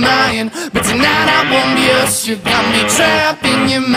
mind. But tonight I won't be us. You got me trapped in your mind.